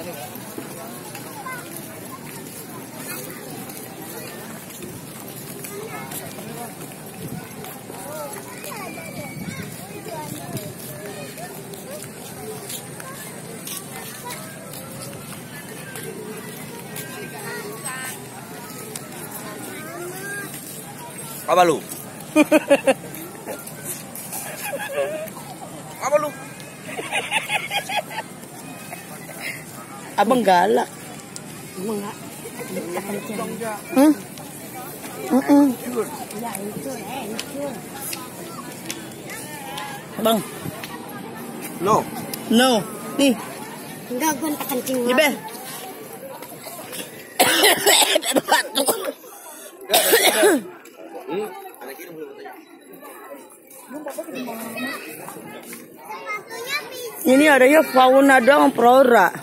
Apa lu? Apa lu? Abang galak. Enggak? Hah? Uh-uh. Ya eh. Bang, No. no. Nih, Enggak gue tak kencing ni be. Ada batuk. Hmm. Anak ini belum tanya. Ini adanya fauna doang, flora.